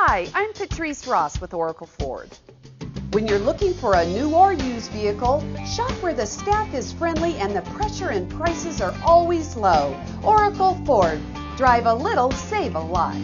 Hi, I'm Patrice Ross with Oracle Ford. When you're looking for a new or used vehicle, shop where the staff is friendly and the pressure and prices are always low. Oracle Ford. Drive a little, save a lot.